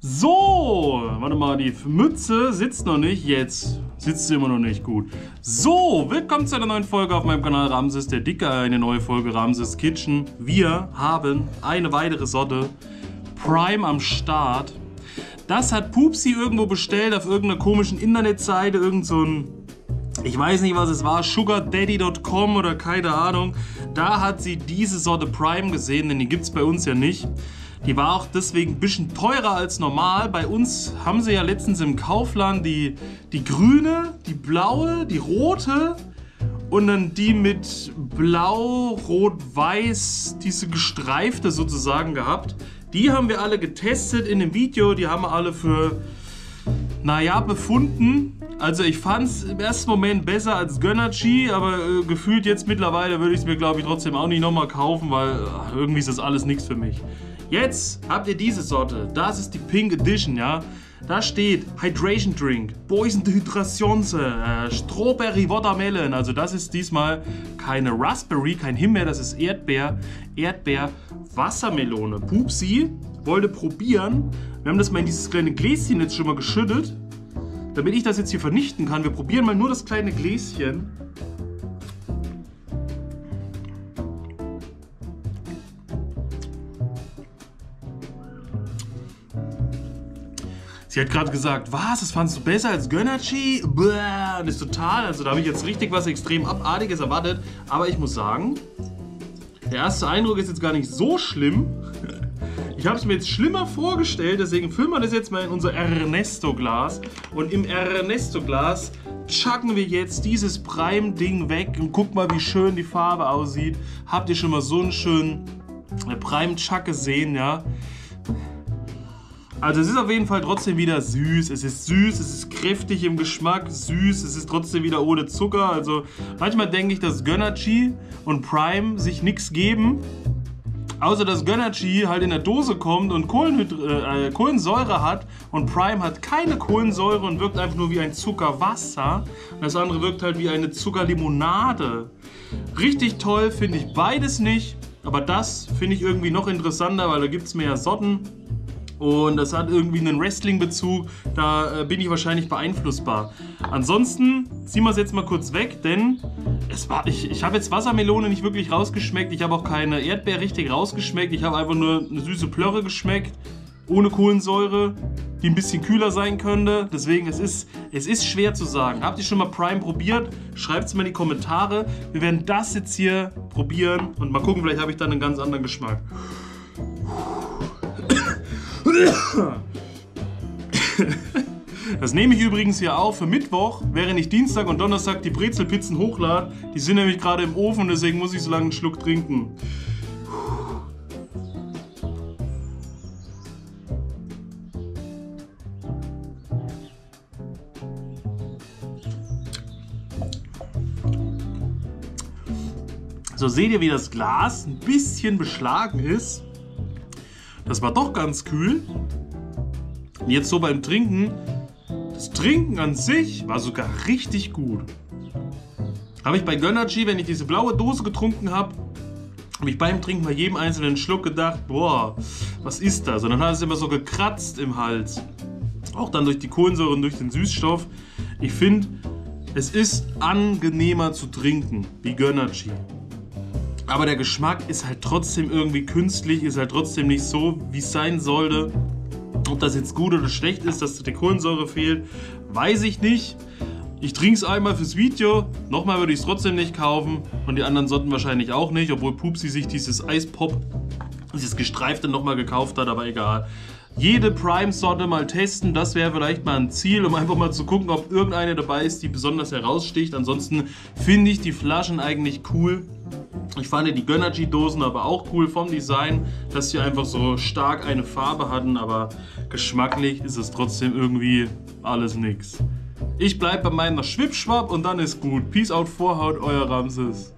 So, warte mal, die Mütze sitzt noch nicht. Jetzt sitzt sie immer noch nicht gut. So, willkommen zu einer neuen Folge auf meinem Kanal Ramses der Dicke. Eine neue Folge Ramses Kitchen. Wir haben eine weitere Sorte Prime am Start. Das hat Pupsi irgendwo bestellt auf irgendeiner komischen Internetseite. Irgend so ein, ich weiß nicht was es war, sugardaddy.com oder keine Ahnung. Da hat sie diese Sorte Prime gesehen, denn die gibt es bei uns ja nicht. Die war auch deswegen ein bisschen teurer als normal. Bei uns haben sie ja letztens im Kaufland die, die grüne, die blaue, die rote und dann die mit blau, rot, weiß, diese gestreifte sozusagen gehabt. Die haben wir alle getestet in dem Video. Die haben wir alle für, naja, befunden. Also ich fand es im ersten Moment besser als Gönnerchi, aber äh, gefühlt jetzt mittlerweile würde ich es mir glaube ich trotzdem auch nicht nochmal kaufen, weil äh, irgendwie ist das alles nichts für mich. Jetzt habt ihr diese Sorte. Das ist die Pink Edition, ja. Da steht Hydration Drink, Poison Hydrationse, äh, Strawberry Watermelon. Also das ist diesmal keine Raspberry, kein Himbeer, das ist Erdbeer, Erdbeer, Wassermelone. Pupsi wollte probieren. Wir haben das mal in dieses kleine Gläschen jetzt schon mal geschüttet. Damit ich das jetzt hier vernichten kann, wir probieren mal nur das kleine Gläschen. Sie hat gerade gesagt, was, das fandest du besser als Gönnerchi? Bäh, das ist total, also da habe ich jetzt richtig was extrem Abartiges erwartet. Aber ich muss sagen, der erste Eindruck ist jetzt gar nicht so schlimm. Ich habe es mir jetzt schlimmer vorgestellt, deswegen füllen wir das jetzt mal in unser Ernesto-Glas. Und im Ernesto-Glas chucken wir jetzt dieses Prime-Ding weg und guck mal, wie schön die Farbe aussieht. Habt ihr schon mal so einen schönen Prime-Chuck gesehen, ja? Also es ist auf jeden Fall trotzdem wieder süß. Es ist süß, es ist kräftig im Geschmack, süß, es ist trotzdem wieder ohne Zucker. Also manchmal denke ich, dass Gönnerchi und Prime sich nichts geben. Außer dass Gönnerchi halt in der Dose kommt und Kohlenhydra äh, Kohlensäure hat und Prime hat keine Kohlensäure und wirkt einfach nur wie ein Zuckerwasser. Und das andere wirkt halt wie eine Zuckerlimonade. Richtig toll finde ich beides nicht, aber das finde ich irgendwie noch interessanter, weil da gibt es mehr Sorten. Und das hat irgendwie einen Wrestling-Bezug. Da äh, bin ich wahrscheinlich beeinflussbar. Ansonsten ziehen wir es jetzt mal kurz weg, denn es war, ich, ich habe jetzt Wassermelone nicht wirklich rausgeschmeckt. Ich habe auch keine Erdbeer richtig rausgeschmeckt. Ich habe einfach nur eine süße Plörre geschmeckt. Ohne Kohlensäure, die ein bisschen kühler sein könnte. Deswegen, es ist, es ist schwer zu sagen. Habt ihr schon mal Prime probiert? Schreibt es mal in die Kommentare. Wir werden das jetzt hier probieren und mal gucken, vielleicht habe ich dann einen ganz anderen Geschmack. Das nehme ich übrigens hier auf für Mittwoch, während ich Dienstag und Donnerstag die Brezelpizzen hochlade. Die sind nämlich gerade im Ofen, deswegen muss ich so lange einen Schluck trinken. So seht ihr, wie das Glas ein bisschen beschlagen ist. Das war doch ganz kühl. Und jetzt so beim Trinken, das Trinken an sich war sogar richtig gut. Habe ich bei Gönnergy, wenn ich diese blaue Dose getrunken habe, habe ich beim Trinken bei jedem einzelnen Schluck gedacht, boah, was ist das? Und dann hat es immer so gekratzt im Hals. Auch dann durch die Kohlensäure und durch den Süßstoff. Ich finde, es ist angenehmer zu trinken, wie Gönnergy. Aber der Geschmack ist halt trotzdem irgendwie künstlich, ist halt trotzdem nicht so, wie es sein sollte. Ob das jetzt gut oder schlecht ist, dass die Kohlensäure fehlt, weiß ich nicht. Ich trinke es einmal fürs Video. Nochmal würde ich es trotzdem nicht kaufen. Und die anderen Sorten wahrscheinlich auch nicht, obwohl Pupsi sich dieses Eispop, dieses gestreifte nochmal gekauft hat, aber egal. Jede Prime-Sorte mal testen, das wäre vielleicht mal ein Ziel, um einfach mal zu gucken, ob irgendeine dabei ist, die besonders heraussticht. Ansonsten finde ich die Flaschen eigentlich cool. Ich fand die Gönnergy-Dosen aber auch cool vom Design, dass sie einfach so stark eine Farbe hatten, aber geschmacklich ist es trotzdem irgendwie alles nix. Ich bleibe bei meiner Schwipschwapp und dann ist gut. Peace out, Vorhaut, euer Ramses.